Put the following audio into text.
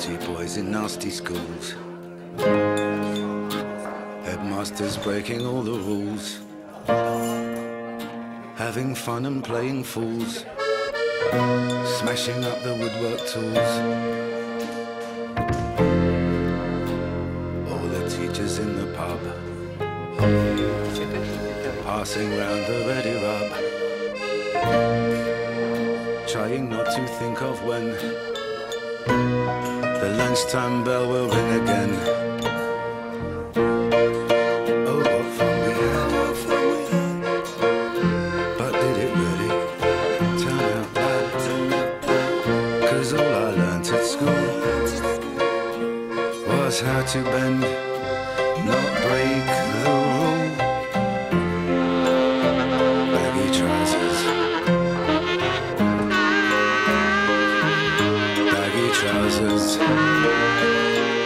naughty boys in nasty schools. Headmasters breaking all the rules. Having fun and playing fools. Smashing up the woodwork tools. All the teachers in the pub. Passing round the ready rub. Trying not to think of when the lunchtime bell will ring again. Oh, what fun we had. But did it all I at school was how to bend, not break the baggy trousers.